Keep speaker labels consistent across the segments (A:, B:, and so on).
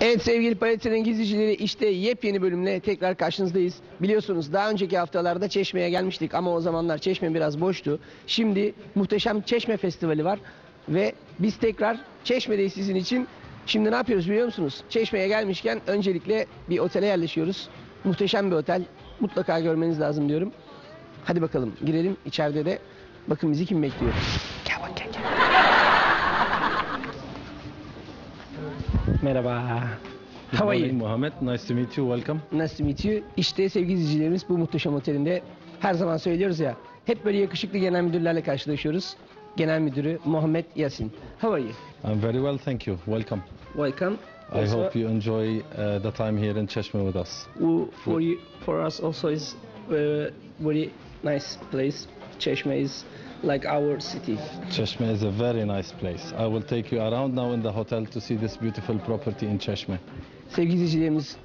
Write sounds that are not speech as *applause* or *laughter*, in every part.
A: Evet sevgili Palette'nin gizlicileri işte yepyeni bölümle tekrar karşınızdayız. Biliyorsunuz daha önceki haftalarda Çeşme'ye gelmiştik ama o zamanlar Çeşme biraz boştu. Şimdi muhteşem Çeşme Festivali var ve biz tekrar Çeşme'deyiz sizin için. Şimdi ne yapıyoruz biliyor musunuz? Çeşme'ye gelmişken öncelikle bir otele yerleşiyoruz. Muhteşem bir otel. Mutlaka görmeniz lazım diyorum. Hadi bakalım girelim içeride de. Bakın bizi kim bekliyor. Gel bak gel gel. Merhaba. How are you?
B: Mohammed. Nice to meet you. Welcome.
A: Nice to meet you. İşte sevgili izleyicilerimiz bu muhteşem otelinde her zaman söylüyoruz ya hep böyle yakışıklı genel müdürlerle karşılaşıyoruz. Genel müdürü Muhammed Yasin. How are you?
B: I'm very well, thank you. Welcome.
A: Welcome.
B: I
A: Also,
B: hope you enjoy uh, the time here in Cheshme with us.
A: for you, for us also is uh, very nice place. Çeşme is like our city.
B: Cheshme is a very nice place. I will take you around now in the hotel to see this beautiful property in Cheshme.
A: Sevgili izleyicilerimiz,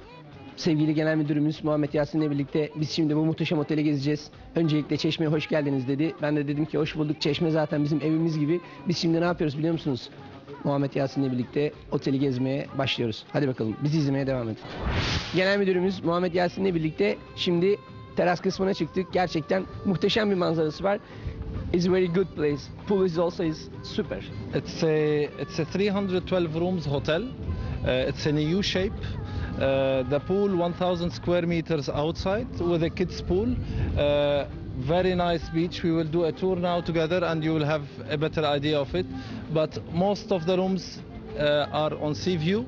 A: sevgili genel müdürümüz Muhammed Yasin'le birlikte biz şimdi bu muhteşem otele gezeceğiz. Öncelikle Çeşme'ye hoş geldiniz dedi. Ben de dedim ki hoş bulduk. Çeşme zaten bizim evimiz gibi. Biz şimdi ne yapıyoruz biliyor musunuz? Muhammed Yasin'le birlikte oteli gezmeye başlıyoruz. Hadi bakalım bizi izlemeye devam edin. Genel müdürümüz Muhammed Yasin'le birlikte şimdi teras kısmına çıktık. Gerçekten muhteşem bir manzarası var. It's a very good place. Pool is also is super.
B: It's a it's a 312 rooms hotel. Uh, it's in a U shape. Uh, the pool 1000 square meters outside with a kids pool. Uh, very nice beach. We will do a tour now together and you will have a better idea of it. But most of the rooms uh, are on sea view.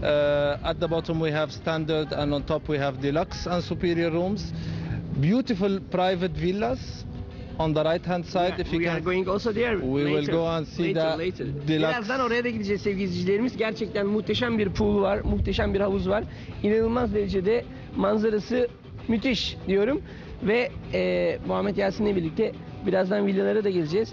B: Uh, at the bottom we have standard and on top we have deluxe and superior rooms. Beautiful private villas on the right hand side if you
A: we
B: can
A: are going also there.
B: We will go and see
A: later,
B: the
A: later.
B: deluxe-
A: Birazdan oraya da gideceğiz sevgili izleyicilerimiz. Gerçekten muhteşem bir pool var, muhteşem bir havuz var. İnanılmaz derecede manzarası müthiş diyorum. Ve e, Muhammed Yasin'le birlikte birazdan villalara da geleceğiz.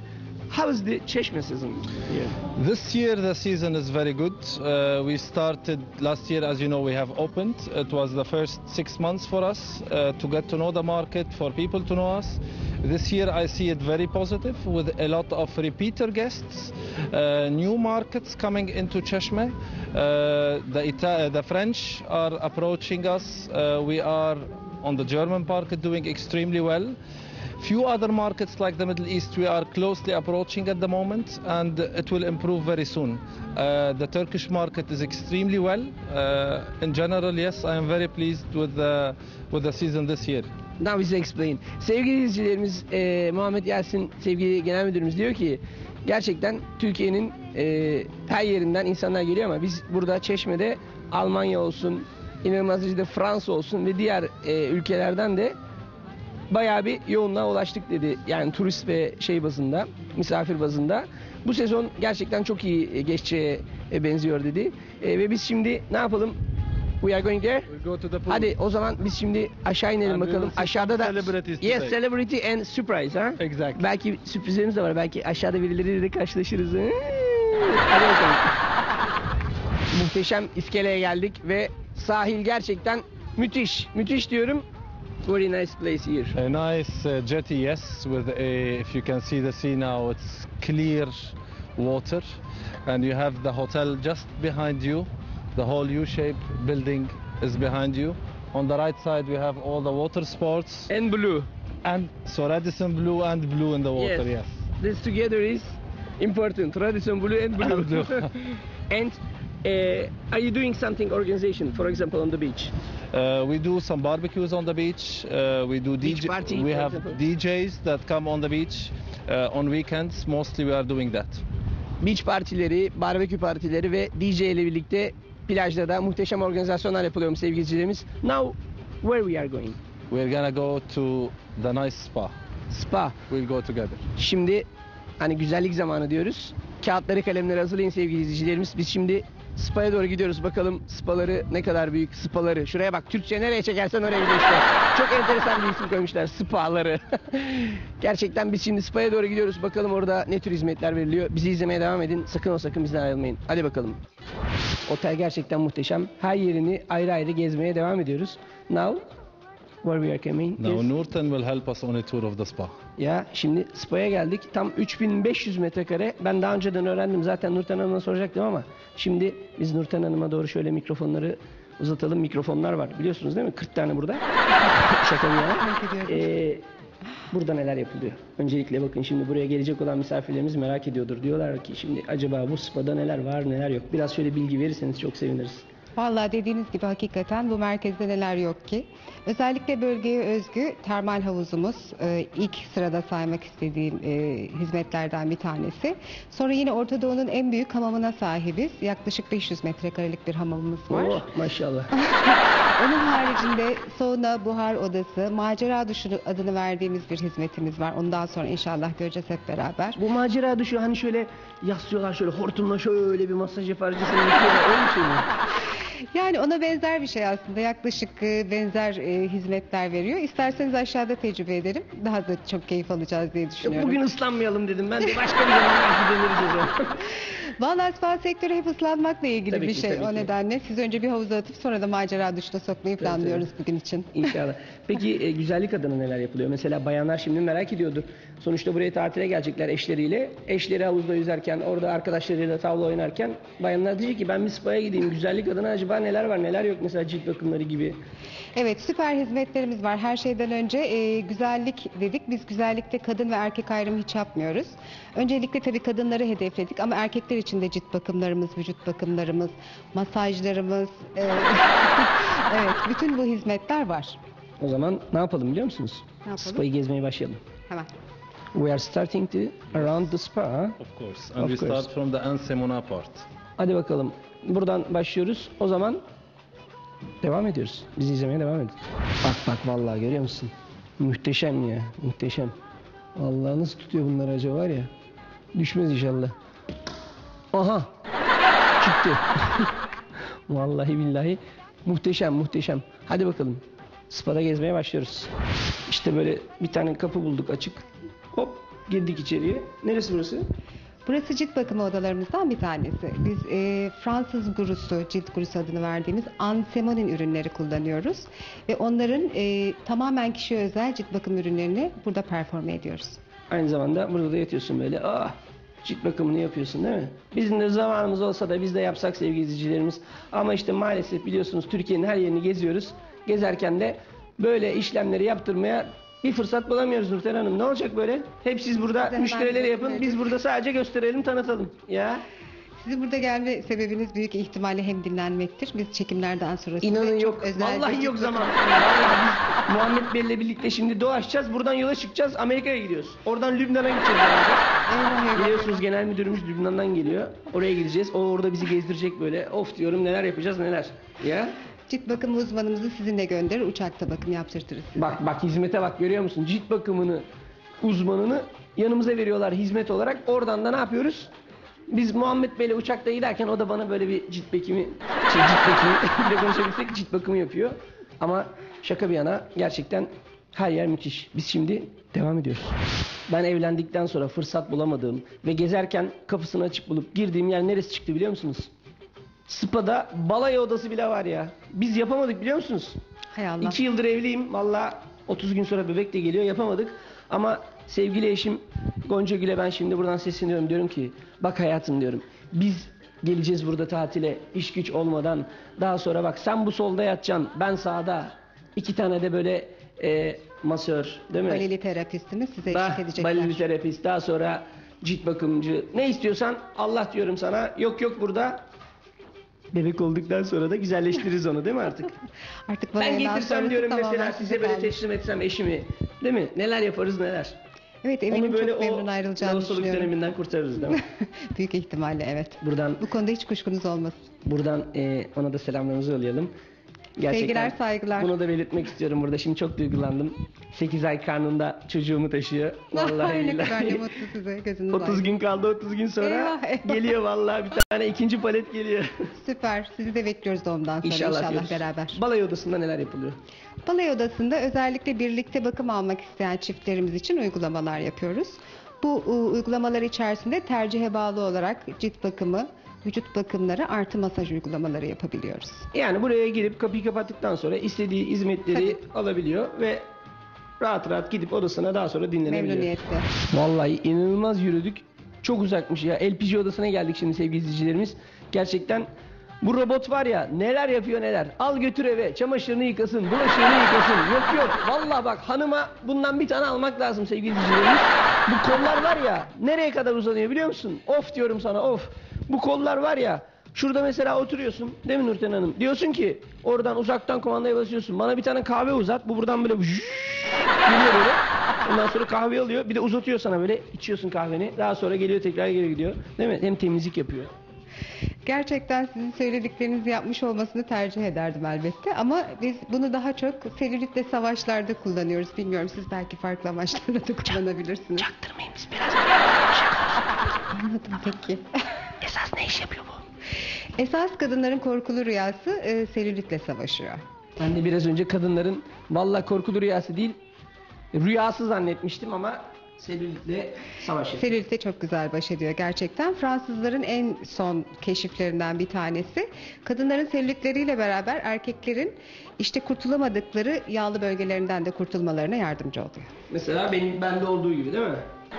A: How is the Çeşme season here?
B: This year the season is very good. Uh, we started last year, as you know, we have opened. It was the first six months for us uh, to get to know the market, for people to know us. This year I see it very positive with a lot of repeater guests, uh, new markets coming into Cheshme. Uh, the, Ita- the French are approaching us. Uh, we are on the German market doing extremely well. Few other markets like the Middle East we are closely approaching at the moment and it will improve very soon. Uh, the Turkish market is extremely well. Uh, in general, yes, I am very pleased with the, with the season this year.
A: Now bize explain. Sevgili izleyicilerimiz e, Muhammed Yasin sevgili genel müdürümüz diyor ki gerçekten Türkiye'nin e, her yerinden insanlar geliyor ama biz burada Çeşme'de Almanya olsun, inanılmaz derecede Fransa olsun ve diğer e, ülkelerden de bayağı bir yoğunluğa ulaştık dedi. Yani turist ve şey bazında, misafir bazında. Bu sezon gerçekten çok iyi e, geçeceğe e, benziyor dedi. E, ve biz şimdi ne yapalım? We are going there.
B: We go to the pool.
A: Hadi o zaman biz şimdi aşağı inelim
B: And we
A: bakalım.
B: will see
A: Aşağıda da
B: celebrities
A: Yes,
B: today.
A: celebrity and surprise ha.
B: Exactly.
A: Belki sürprizlerimiz de var. Belki aşağıda birileriyle de karşılaşırız. Hadi bakalım. *laughs* Muhteşem iskeleye geldik ve sahil gerçekten müthiş. Müthiş diyorum. Very nice place here.
B: A nice uh, jetty, yes, with a, if you can see the sea now, it's clear water. And you have the hotel just behind you. The whole U-shaped building is behind you. On the right side, we have all the water sports.
A: And blue.
B: And so Radisson blue and blue in the water, yes.
A: This together is important. Radisson blue and blue.
B: And blue. *laughs*
A: and uh, are you doing something organization, for example, on the beach?
B: Uh, we do some barbecues on the beach. Uh, we do
A: Beach
B: DJ.
A: party,
B: we have
A: example.
B: DJs that come on the beach uh, on weekends. Mostly, we are doing that.
A: beach partileri, barbekü partileri ve DJ ile birlikte plajda da muhteşem organizasyonlar yapılıyor sevgili izleyicilerimiz. Now where we are going?
B: We're gonna go to the nice spa.
A: Spa.
B: We'll go together.
A: Şimdi hani güzellik zamanı diyoruz. Kağıtları kalemleri hazırlayın sevgili izleyicilerimiz. Biz şimdi spa'ya doğru gidiyoruz. Bakalım spaları ne kadar büyük spaları. Şuraya bak Türkçe nereye çekersen oraya gidiyor. Çok enteresan bir isim koymuşlar spaları. *laughs* Gerçekten biz şimdi spa'ya doğru gidiyoruz. Bakalım orada ne tür hizmetler veriliyor. Bizi izlemeye devam edin. Sakın o sakın bizden ayrılmayın. Hadi bakalım. Otel gerçekten muhteşem. Her yerini ayrı ayrı gezmeye devam ediyoruz. Now where we are coming
B: Now
A: is-
B: Nurten will help us on a tour of the spa.
A: Ya şimdi spa'ya geldik. Tam 3500 metrekare. Ben daha önceden öğrendim. Zaten Nurten Hanım'a soracaktım ama şimdi biz Nurten Hanım'a doğru şöyle mikrofonları uzatalım. Mikrofonlar var. Biliyorsunuz değil mi? 40 tane burada. *laughs* Şaka bir yana. Ee, burada neler yapılıyor? Öncelikle bakın şimdi buraya gelecek olan misafirlerimiz merak ediyordur. Diyorlar ki şimdi acaba bu spa'da neler var neler yok. Biraz şöyle bilgi verirseniz çok seviniriz.
C: Vallahi dediğiniz gibi hakikaten bu merkezde neler yok ki. Özellikle bölgeye özgü termal havuzumuz e, ilk sırada saymak istediğim e, hizmetlerden bir tanesi. Sonra yine Orta Doğu'nun en büyük hamamına sahibiz. Yaklaşık 500 metrekarelik bir hamamımız var.
A: Oh maşallah. *laughs*
C: Onun haricinde sauna, buhar odası, macera duşu adını verdiğimiz bir hizmetimiz var. Ondan sonra inşallah göreceğiz hep beraber.
A: Bu macera dışı hani şöyle yaslıyorlar şöyle hortumla şöyle bir masaj yaparcasına yapıyorlar. Öyle bir şey mi? *laughs*
C: Yani ona benzer bir şey aslında. Yaklaşık e, benzer e, hizmetler veriyor. İsterseniz aşağıda tecrübe edelim. Daha da çok keyif alacağız diye
A: Yok,
C: düşünüyorum.
A: bugün ıslanmayalım dedim. Ben de başka bir zaman belki deneriz o zaman. *laughs*
C: Vallahi spa sektörü hep ıslanmakla ilgili
A: Tabii
C: bir
A: ki,
C: şey.
A: tabii
C: O
A: ki.
C: nedenle siz önce bir havuza atıp sonra da macera duşuna sokmayı planlıyoruz bugün için. *laughs*
A: İnşallah. Peki e, güzellik adına neler yapılıyor? Mesela bayanlar şimdi merak ediyordur. Sonuçta buraya tatile gelecekler eşleriyle. Eşleri havuzda yüzerken, orada arkadaşlarıyla tavla oynarken bayanlar diyecek ki ben bir spa'ya gideyim. Güzellik adına acaba neler var neler yok mesela cilt bakımları gibi.
C: Evet süper hizmetlerimiz var. Her şeyden önce e, güzellik dedik. Biz güzellikte kadın ve erkek ayrımı hiç yapmıyoruz. Öncelikle tabii kadınları hedefledik ama erkekler için de cilt bakımlarımız, vücut bakımlarımız, masajlarımız, e, *laughs* evet bütün bu hizmetler var.
A: O zaman ne yapalım biliyor musunuz?
C: Ne yapalım?
A: Spa'yı gezmeye başlayalım.
C: Hemen.
A: We are starting to around the spa.
B: Of course. And
A: Of
B: we
A: course.
B: start from the Ansemona part.
A: Hadi bakalım. Buradan başlıyoruz. O zaman devam ediyoruz. Bizi izlemeye devam edin. Bak bak vallahi görüyor musun? Muhteşem ya. Muhteşem. Vallahi nasıl tutuyor bunları acaba var ya. Düşmez inşallah. Aha. Çıktı. *laughs* vallahi billahi muhteşem muhteşem. Hadi bakalım. Spada gezmeye başlıyoruz. İşte böyle bir tane kapı bulduk açık. Hop girdik içeriye. Neresi burası?
C: Burası cilt bakımı odalarımızdan bir tanesi. Biz e, Fransız gurusu, cilt gurusu adını verdiğimiz Ansemonin ürünleri kullanıyoruz. Ve onların e, tamamen kişiye özel cilt bakım ürünlerini burada performe ediyoruz.
A: Aynı zamanda burada da yatıyorsun böyle. Ah cilt bakımını yapıyorsun değil mi? Bizim de zamanımız olsa da biz de yapsak sevgili izleyicilerimiz. Ama işte maalesef biliyorsunuz Türkiye'nin her yerini geziyoruz. Gezerken de böyle işlemleri yaptırmaya bir fırsat bulamıyoruz Nurten Hanım. Ne olacak böyle? Hep siz burada
C: Hemen
A: müşterilere yapın. Biz burada sadece gösterelim, tanıtalım. Ya
C: Sizin burada gelme sebebiniz büyük ihtimalle hem dinlenmektir. Biz çekimlerden sonra size
A: inanın yok. Vallahi yok zaman. Vallahi biz Muhammed Bey'le birlikte şimdi dolaşacağız. Buradan yola çıkacağız. Amerika'ya gidiyoruz. Oradan Lübnan'a gideceğiz. Biliyorsunuz genel müdürümüz Lübnan'dan geliyor. Oraya gideceğiz. O orada bizi gezdirecek böyle. Of diyorum neler yapacağız neler. Ya
C: Cilt bakım uzmanımızı sizinle gönderir, uçakta bakım yaptırtırız.
A: bak bak hizmete bak görüyor musun? Cilt bakımını uzmanını yanımıza veriyorlar hizmet olarak. Oradan da ne yapıyoruz? Biz Muhammed Bey'le uçakta giderken o da bana böyle bir cilt bakımı, şey, cilt bakımı, *laughs* bir de konuşabilsek cilt bakımı yapıyor. Ama şaka bir yana gerçekten her yer müthiş. Biz şimdi devam ediyoruz. Ben evlendikten sonra fırsat bulamadığım ve gezerken kapısını açıp bulup girdiğim yer neresi çıktı biliyor musunuz? Spa'da balayı odası bile var ya. Biz yapamadık biliyor musunuz?
C: Hay Allah.
A: İki yıldır evliyim. Valla 30 gün sonra bebek de geliyor. Yapamadık. Ama sevgili eşim Gonca Gül'e ben şimdi buradan sesleniyorum. Diyorum ki bak hayatım diyorum. Biz geleceğiz burada tatile iş güç olmadan. Daha sonra bak sen bu solda yatacaksın. Ben sağda. İki tane de böyle e, masör değil mi?
C: Balili terapistimiz size
A: Bah,
C: eşlik edecekler.
A: balili terapist. Daha sonra cilt bakımcı. Ne istiyorsan Allah diyorum sana. Yok yok burada. Bebek olduktan sonra da güzelleştiririz onu değil mi artık? *laughs*
C: Artık
A: Ben getirsem diyorum mesela
C: size
A: size böyle
C: kalmış.
A: teslim etsem eşimi. Değil mi? Neler yaparız neler.
C: Evet eminim
A: Onu böyle
C: çok memnun
A: o
C: ayrılacağını
A: lohusalık
C: düşünüyorum.
A: döneminden kurtarırız değil mi? *laughs*
C: Büyük ihtimalle evet.
A: buradan
C: Bu konuda hiç kuşkunuz olmasın.
A: buradan e, ona da selamlarımızı yollayalım. Gerçekten
C: Sevgiler, saygılar.
A: Bunu da belirtmek istiyorum burada. Şimdi çok duygulandım. 8 ay karnında çocuğumu taşıyor. *laughs* Vallahi
C: ne kadar
A: billahi.
C: mutlu size gözünüz
A: 30
C: aydın.
A: gün kaldı 30 gün sonra
C: Eyvah, eyvah.
A: geliyor vallahi bir tane ikinci palet geliyor. *laughs*
C: Süper. Sizi de bekliyoruz doğumdan sonra inşallah,
A: diyoruz.
C: beraber.
A: Balay odasında neler yapılıyor?
C: Balay odasında özellikle birlikte bakım almak isteyen çiftlerimiz için uygulamalar yapıyoruz. Bu uygulamalar içerisinde tercihe bağlı olarak cilt bakımı, vücut bakımları artı masaj uygulamaları yapabiliyoruz.
A: Yani buraya girip kapıyı kapattıktan sonra istediği hizmetleri alabiliyor ve rahat rahat gidip odasına daha sonra dinlenebiliyor.
C: Memnuniyetle.
A: Vallahi inanılmaz yürüdük. Çok uzakmış ya. LPG odasına geldik şimdi sevgili izleyicilerimiz. Gerçekten bu robot var ya neler yapıyor neler. Al götür eve çamaşırını yıkasın, bulaşığını yıkasın. Yok yok. Vallahi bak hanıma bundan bir tane almak lazım sevgili izleyicilerimiz. Bu kollar var ya nereye kadar uzanıyor biliyor musun? Of diyorum sana of. Bu kollar var ya Şurada mesela oturuyorsun değil mi Nurten Hanım? Diyorsun ki oradan uzaktan kumandaya basıyorsun. Bana bir tane kahve uzat. Bu buradan böyle geliyor böyle. Ondan sonra kahve alıyor. Bir de uzatıyor sana böyle. içiyorsun kahveni. Daha sonra geliyor tekrar geri gidiyor. Değil mi? Hem temizlik yapıyor.
C: Gerçekten sizin söylediklerinizi yapmış olmasını tercih ederdim elbette. Ama biz bunu daha çok selülitle savaşlarda kullanıyoruz. Bilmiyorum siz belki farklı amaçlarla da kullanabilirsiniz.
A: Çaktırmayın biz biraz.
C: Anladım peki.
A: Esas ne iş yapıyor bu?
C: Esas kadınların korkulu rüyası e, selülitle savaşıyor.
A: Ben de biraz önce kadınların vallahi korkulu rüyası değil rüyası zannetmiştim ama selülitle savaşıyor.
C: Selülitle çok güzel baş ediyor gerçekten. Fransızların en son keşiflerinden bir tanesi. Kadınların selülitleriyle beraber erkeklerin işte kurtulamadıkları yağlı bölgelerinden de kurtulmalarına yardımcı oluyor.
A: Mesela benim bende olduğu gibi değil mi?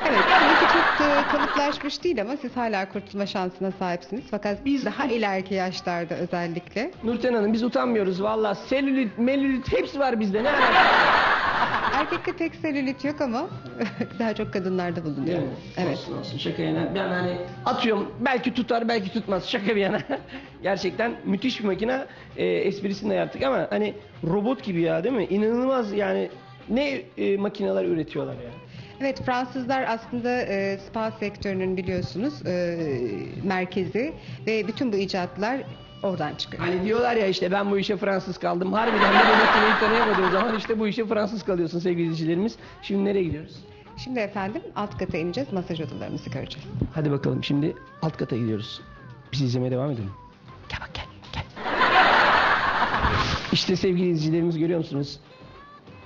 C: Evet, sizinki çok e, kalıplaşmış değil ama siz hala kurtulma şansına sahipsiniz. Fakat
A: Biz-
C: daha ileriki yaşlarda özellikle.
A: Nurten Hanım biz utanmıyoruz vallahi selülit, melülit hepsi var bizde ne alakası? *laughs*
C: Erkekte tek selülit yok ama *laughs* daha çok kadınlarda
A: Değil
C: bulunuyor.
A: mi?
C: Evet.
A: Olsun olsun şaka yana. Ben hani atıyorum belki tutar belki tutmaz şaka bir yana. *laughs* Gerçekten müthiş bir makine e, esprisini de yaptık ama hani robot gibi ya değil mi? İnanılmaz yani ne e, makineler üretiyorlar ya.
C: Evet Fransızlar aslında e, spa sektörünün biliyorsunuz e, merkezi ve bütün bu icatlar oradan çıkıyor.
A: Hani diyorlar ya işte ben bu işe Fransız kaldım. Harbiden de bu makineyi tanıyamadığın zaman işte bu işe Fransız kalıyorsun sevgili izleyicilerimiz. Şimdi nereye gidiyoruz?
C: Şimdi efendim alt kata ineceğiz, masaj odalarımızı göreceğiz.
A: Hadi bakalım şimdi alt kata gidiyoruz. Biz izlemeye devam edelim. Gel bak gel gel. İşte sevgili izleyicilerimiz görüyor musunuz?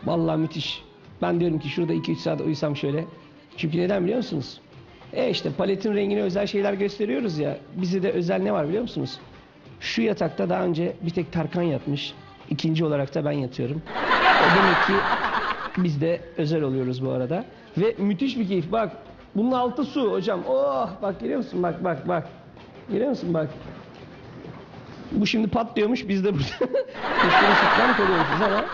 A: Vallahi müthiş. Ben diyorum ki şurada 2-3 saat uyusam şöyle. Çünkü neden biliyor musunuz? E işte paletin rengine özel şeyler gösteriyoruz ya. Bize de özel ne var biliyor musunuz? Şu yatakta daha önce bir tek Tarkan yatmış. İkinci olarak da ben yatıyorum. O demek ki biz de özel oluyoruz bu arada. Ve müthiş bir keyif. Bak bunun altı su hocam. Oh bak görüyor musun? Bak bak bak. Görüyor musun bak. Bu şimdi patlıyormuş biz de burada *laughs* üstüne sütten kalıyormuşuz ama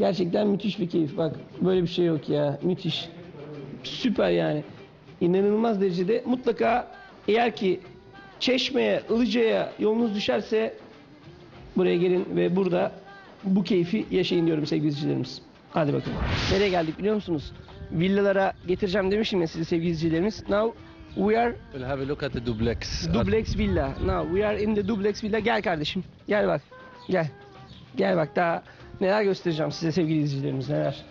A: gerçekten müthiş bir keyif. Bak böyle bir şey yok ya. Müthiş. Süper yani. İnanılmaz derecede mutlaka eğer ki Çeşme'ye, Ilıca'ya yolunuz düşerse buraya gelin ve burada bu keyfi yaşayın diyorum sevgili izleyicilerimiz. Hadi bakalım. Nereye geldik biliyor musunuz? Villalara getireceğim demişim ya size sevgili izleyicilerimiz. Now we are
B: We'll have a look at the duplex.
A: Duplex villa. Now we are in the duplex villa. Gel kardeşim. Gel bak. Gel. Gel bak daha neler göstereceğim size sevgili izleyicilerimiz neler.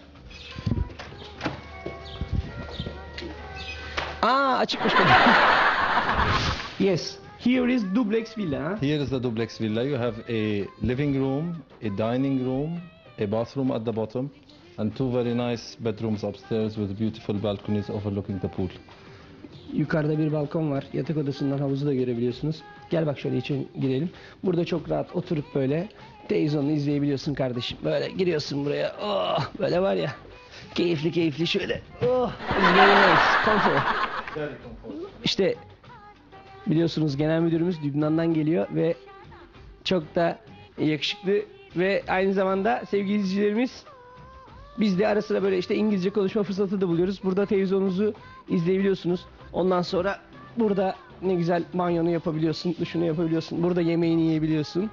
A: Aa açıkmış *laughs* yes. Here is duplex villa.
B: Here is the duplex villa. You have a living room, a dining room, a bathroom at the bottom, and two very nice bedrooms upstairs with beautiful balconies overlooking the pool.
A: Yukarıda bir balkon var. Yatak odasından havuzu da görebiliyorsunuz. Gel bak şöyle içeri girelim. Burada çok rahat oturup böyle televizyonunu izleyebiliyorsun kardeşim. Böyle giriyorsun buraya. Oh böyle var ya. Keyifli keyifli şöyle. Oh nice. Comfort. İşte biliyorsunuz genel müdürümüz Lübnan'dan geliyor ve çok da yakışıklı ve aynı zamanda sevgili izleyicilerimiz biz de ara sıra böyle işte İngilizce konuşma fırsatı da buluyoruz. Burada televizyonunuzu izleyebiliyorsunuz. Ondan sonra burada ne güzel banyonu yapabiliyorsun, duşunu yapabiliyorsun. Burada yemeğini yiyebiliyorsun.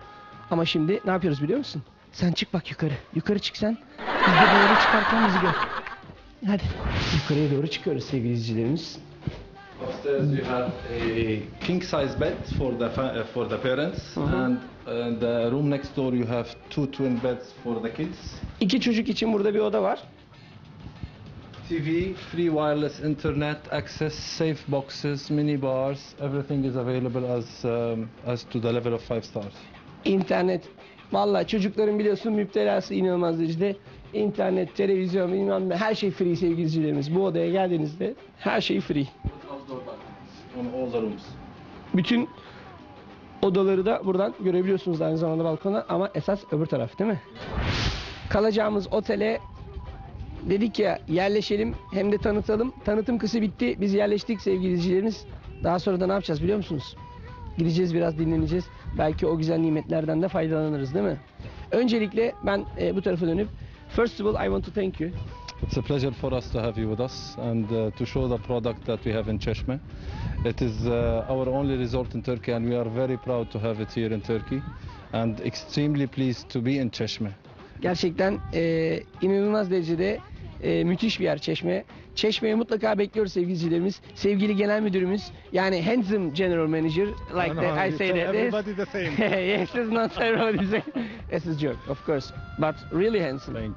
A: Ama şimdi ne yapıyoruz biliyor musun? Sen çık bak yukarı. Yukarı çık sen. Biz de böyle çıkarken bizi gör. Hadi. Yukarıya doğru çıkıyoruz sevgili izleyicilerimiz.
B: Upstairs you have a king size bed for the uh, for the parents,
A: Mhm.
B: and uh, the room next door you have two twin beds for the kids.
A: İki çocuk için burada bir oda var.
B: TV, free wireless internet access, safe boxes, mini bars. Everything is available as um, as to the level of five stars.
A: İnternet. Vallahi çocukların biliyorsun müptelası inanılmaz derecede. İnternet, televizyon, bilmem ne her şey free sevgili izleyicilerimiz. Bu odaya geldiğinizde her şey free. Bütün odaları da buradan görebiliyorsunuz aynı zamanda balkona ama esas öbür taraf değil mi? Kalacağımız otele dedik ya yerleşelim hem de tanıtalım. Tanıtım kısmı bitti. Biz yerleştik sevgili izleyicilerimiz. Daha sonra da ne yapacağız biliyor musunuz? Gideceğiz biraz dinleneceğiz. Belki o güzel nimetlerden de faydalanırız değil mi? Öncelikle ben e, bu tarafa dönüp First of all I want to thank you.
B: It's a pleasure for us to have you with us and uh, to show the product that we have in Cheshme. It is uh, our only resort in Turkey and we are very proud to have it here in Turkey and extremely pleased to be in Cheshme.
A: Gerçekten e, inanılmaz derecede e, müthiş bir yer Çeşme. Çeşme'ye mutlaka bekliyoruz sevgili izleyicilerimiz. Sevgili genel müdürümüz yani handsome general manager like
D: No,
A: that I say that.
D: everybody the same. *laughs*
A: yes, it's not everybody say. This is joke of course but really handsome.
D: Thank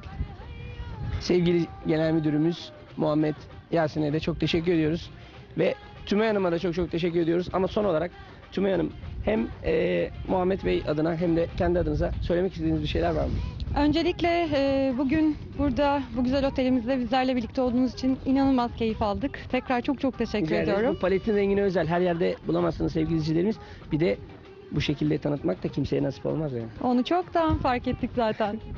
A: Sevgili genel müdürümüz Muhammed Yasin'e de çok teşekkür ediyoruz. Ve Tümay Hanım'a da çok çok teşekkür ediyoruz. Ama son olarak Tümay Hanım hem e, Muhammed Bey adına hem de kendi adınıza söylemek istediğiniz bir şeyler var mı?
E: Öncelikle e, bugün burada bu güzel otelimizde bizlerle birlikte olduğunuz için inanılmaz keyif aldık. Tekrar çok çok teşekkür
A: Rica ederiz.
E: ediyorum.
A: Bu paletin rengine özel. Her yerde bulamazsınız sevgili izleyicilerimiz. Bir de bu şekilde tanıtmak da kimseye nasip olmaz yani.
E: Onu çoktan fark ettik zaten. *laughs*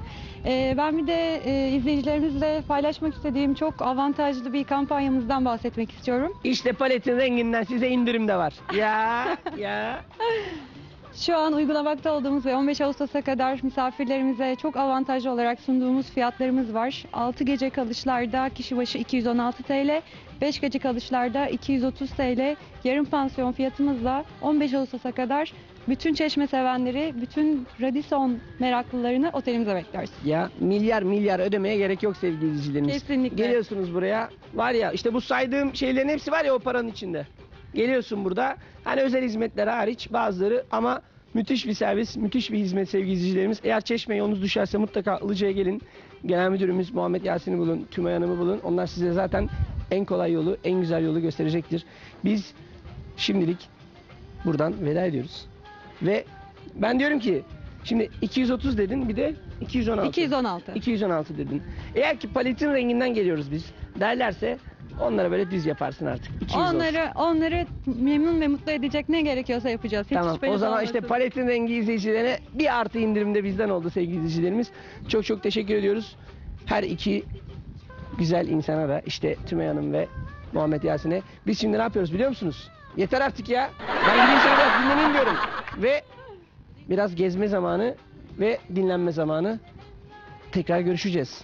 E: E, ben bir de e, izleyicilerimizle paylaşmak istediğim çok avantajlı bir kampanyamızdan bahsetmek istiyorum.
A: İşte paletin renginden size indirim de var. Ya ya. *laughs*
E: Şu an uygulamakta olduğumuz ve 15 Ağustos'a kadar misafirlerimize çok avantajlı olarak sunduğumuz fiyatlarımız var. 6 gece kalışlarda kişi başı 216 TL, 5 gece kalışlarda 230 TL, yarım pansiyon fiyatımızla 15 Ağustos'a kadar bütün çeşme sevenleri, bütün Radisson meraklılarını otelimize bekliyoruz.
A: Ya milyar milyar ödemeye gerek yok sevgili izleyicilerimiz.
E: Kesinlikle.
A: Geliyorsunuz buraya. Var ya işte bu saydığım şeylerin hepsi var ya o paranın içinde. Geliyorsun burada. Hani özel hizmetler hariç bazıları ama müthiş bir servis, müthiş bir hizmet sevgili izleyicilerimiz. Eğer Çeşme yolunuz düşerse mutlaka Ilıca'ya gelin. Genel müdürümüz Muhammed Yasin'i bulun, Tümay Hanım'ı bulun. Onlar size zaten en kolay yolu, en güzel yolu gösterecektir. Biz şimdilik buradan veda ediyoruz. Ve ben diyorum ki şimdi 230 dedin bir de 216.
E: 216.
A: 216 dedin. Eğer ki paletin renginden geliyoruz biz derlerse onlara böyle düz yaparsın artık. 200 olsun.
E: Onları onları memnun ve mutlu edecek ne gerekiyorsa yapacağız. Hiç
A: Tamam
E: şüpheniz
A: o zaman işte
E: olmasın.
A: paletin rengi izleyicilerine bir artı indirimde bizden oldu sevgili izleyicilerimiz. Çok çok teşekkür ediyoruz. Her iki güzel insana da işte Tümay Hanım ve Muhammed Yasin'e. Biz şimdi ne yapıyoruz biliyor musunuz? Yeter artık ya. Ben gideyim sana biraz dinleneyim diyorum. Ve biraz gezme zamanı ve dinlenme zamanı. Tekrar görüşeceğiz.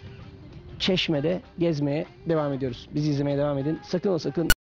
A: Çeşme'de gezmeye devam ediyoruz. Bizi izlemeye devam edin. Sakın o sakın